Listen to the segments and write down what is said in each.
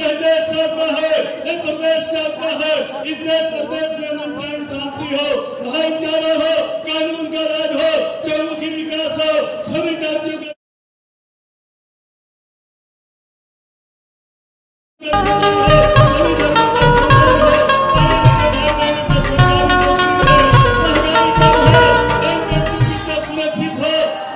चाहते हैं इस देश प्रदेश में अमन चैन शांति हो, भाईचारा हो, कानून का राज हो चौमुखी विकास हो, सभी जातियों का सुरक्षित हो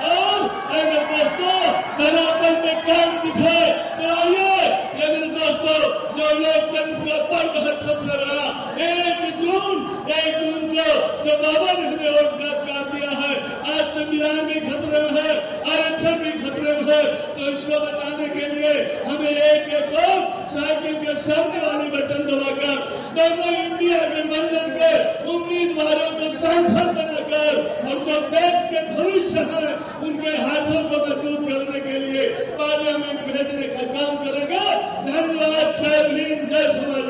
और अगर दोस्तों, धरातल में काम दिखे तो आइए लेकिन दोस्तों जो लोकतंत्र का पर्व है सबसे बड़ा एक जून एक जून को जो बाबा ने हमें वोट का अधिकार दिया है आज संविधान भी खतरे में है, आरक्षण भी खतरे में है तो इसको बचाने के लिए हमें एक एक और साइकिल के सामने वाले बटन दबाकर, दोनों इंडिया के गठबंधन के उम्मीदवारों को सांसद बनाकर, और जो देश के भविष्य है, उनके हाथों को मज़बूत करने के लिए पार्लियामेंट भेजने का काम करेगा। धन्यवाद। जय भीम जय सुवर्णा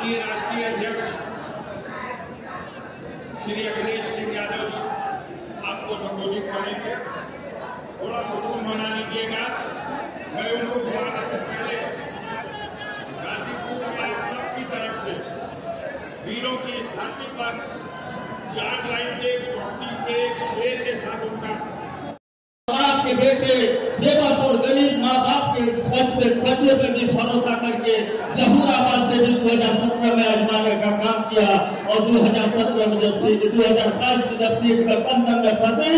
माननीय राष्ट्रीय अध्यक्ष श्री अखिलेश सिंह यादव जी, आपको संबोधित करेंगे। थोड़ा हुकुम बना लीजिएगा मैं उनको बुलाने से पहले गाजीपुर में आप सबकी तरफ़ से वीरों की धरती पर चार लाइन के पंक्ति के एक शेर के साथ उनका बेटे, बेबस और गरीब माँ बाप के सच पे बच्चे पे भी भरोसा भी 2017 में आजमाने का काम किया और 2017 में जब सीट 2022 में जब सीट का बंधन में फंसे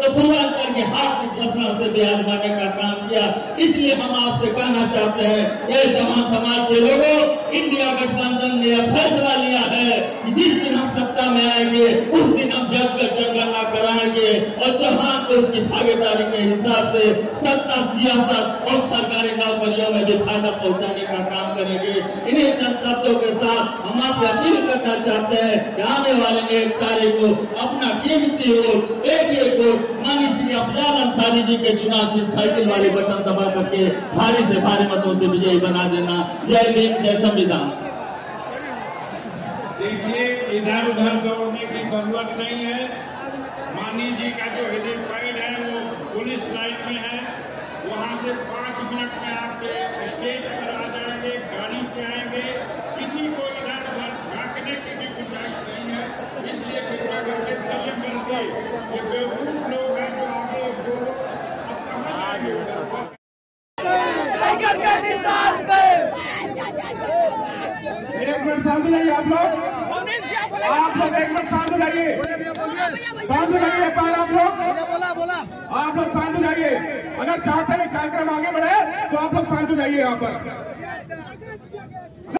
तो पूर्वांचल के हाथ से फसना से भी आजमाने का काम किया। इसलिए हम आपसे कहना चाहते हैं, ये जवान समाज के लोगों, इंडिया गठबंधन ने यह फैसला लिया है जिस दिन हम सत्ता में आएँगे, उस दिन हम कर जनगणना कराएँगे और चौहान को उसकी भागीदारी के हिसाब से सत्ता, सियासत और सरकारी नौकरियों में भी फ़ायदा पहुँचाने का काम करेंगे। इन्हीं चंद शब्दों के साथ हम आपसे अपील करना चाहते हैं कि आने वाले एक तारीख को अपना कीमती वोट एक एक वोट मानी श्री अफजाल अंसारी जी के चुनाव से साइकिल वाले बटन दबा करके भारी से भारी मतों से विजयी बना देना। जय भीम, जय संविधान। देखिए इधर उधर दौड़ने की ज़रूरत नहीं है। मानी जी का जो हेलीपैड है वो पुलिस लाइन में है वहाँ से पाँच आपके स्टेज पर आ जाएँगे गाड़ी से आएँगे किसी को इधर उधर झांकने की भी गुंजाइश नहीं है। इसलिए कृपया करके संयम बरतिए ये बेवकूफ़ लोग हैं जो आगे निशान पे। एक मिनट शांत हो आप लोग। आप लोग एक मिनट जाइए। शांत हो जाइए एक बार आप लोग। बोला बोला। आप लोग शांत हो जाइए। अगर चाहते हैं कार्यक्रम आगे बढ़े तो आप लोग शांत हो जाइए यहाँ पर।